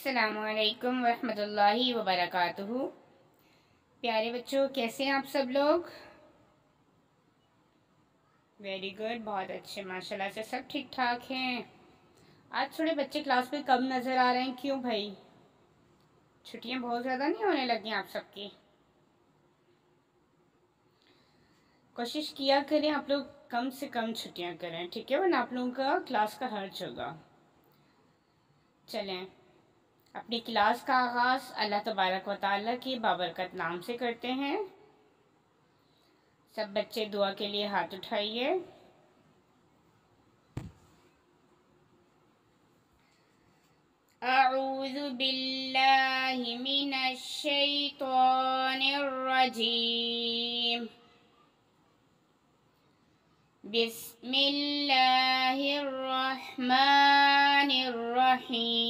असलकम वरहमतुल्लाहि वबरकातुहू प्यारे बच्चों, कैसे हैं आप सब लोग? वेरी गुड बहुत अच्छे, माशाल्लाह से सब ठीक ठाक हैं। आज थोड़े बच्चे क्लास में कम नज़र आ रहे हैं, क्यों भाई? छुट्टियाँ बहुत ज़्यादा नहीं होने लगी आप सबकी? कोशिश किया करें आप लोग कम से कम छुट्टियाँ करें, ठीक है? वरना आप लोगों का क्लास का हर्ज होगा चलें। अपनी क्लास का आगाज़ अल्लाह तबारक व ताली के बाबरकत नाम से करते हैं। सब बच्चे दुआ के लिए हाथ उठाइए। अऊज़ु बिल्लाहि मिनश शैतानिर रजीम। बिस्मिल्लाहिर रहमानिर रहीम।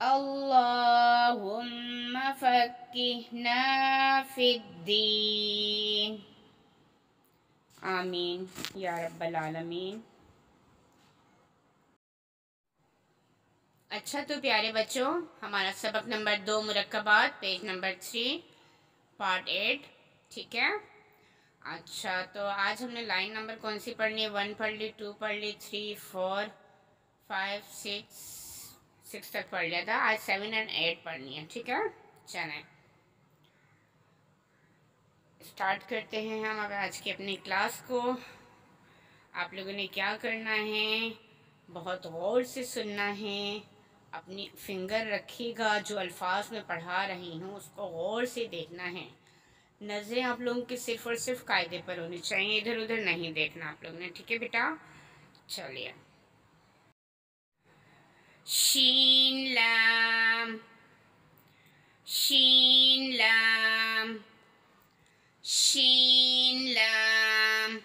इल्मा अल्लाहुम्मा फ़क्किहना फ़िद्दीन आमीन या रब्बल आलमीन अच्छा तो प्यारे बच्चों, हमारा सबक नंबर दो मुरक्कबात, page number three part eight ठीक है? अच्छा तो आज हमने लाइन नंबर कौन सी पढ़नी है? वन पढ़ ली टू पढ़ ली three four five six six तक पढ़ लिया था, आज सेवन एंड एट पढ़नी है, ठीक है? चलें। स्टार्ट करते हैं हम अब आज की अपनी क्लास को। आप लोगों ने क्या करना है? बहुत गौर से सुनना है। अपनी फिंगर रखिएगा, जो अल्फाज में पढ़ा रही हूँ, उसको गौर से देखना है। नज़रें आप लोगों की सिर्फ़ और सिर्फ़ कायदे पर होनी चाहिए इधर उधर नहीं देखना आप लोगों ने, ठीक है बेटा? चलिए। Shin Lam. Shin Lam. Shin Lam.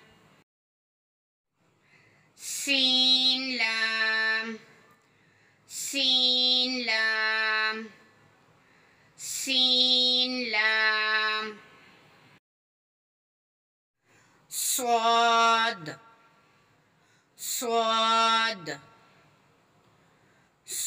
Sin Lam. Lam. Lam. Swad Swad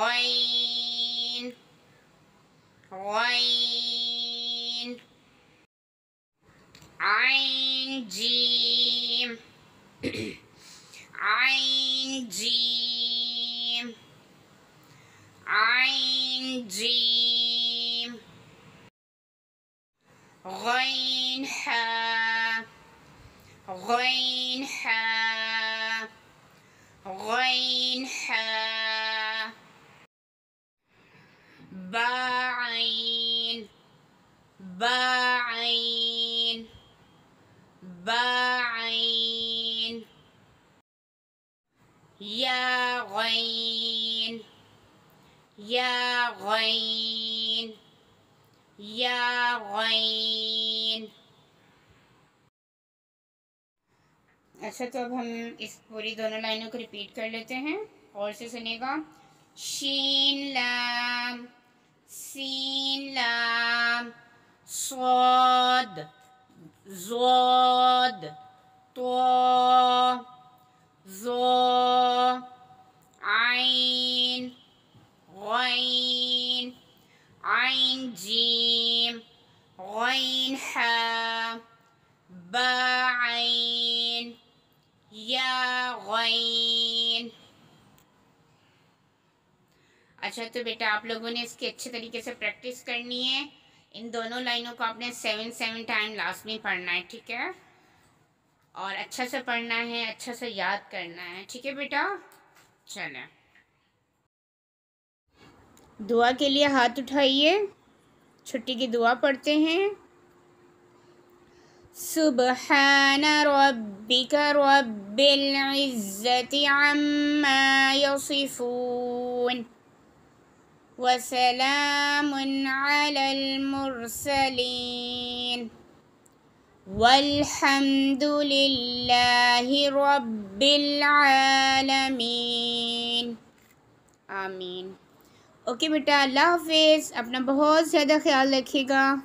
Rain. Rain. Ein Ein Jim. Ein Jim. Rain, ha. Rain, ha. Rain, ha. बाइन बाइन बाइन या गैन या अच्छा तो अब हम इस पूरी दोनों लाइनों को रिपीट कर लेते हैं। और से सुनेगा। शीन लाम। Sin Lam Sod Zod To Zo ein Ghain ein Jim Ghain Ha Ba अच्छा तो बेटा आप लोगों ने इसकी अच्छे तरीके से प्रैक्टिस करनी है। इन दोनों लाइनों को आपने सेवन सेवन टाइम लास्ट में पढ़ना है, ठीक है? और अच्छा से पढ़ना है अच्छा से याद करना है, ठीक है बेटा? चलें। दुआ के लिए हाथ उठाइए। छुट्टी की दुआ पढ़ते हैं। इज़्ज़ति अम्मा यसिफून वसलाम अलल मुरसलीन वल्हम्दुलिल्लाहि रब्बिल आलमीन आमीन ओके बेटा अल्लाह हाफिज़ अपना बहुत ज़्यादा ख्याल रखिएगा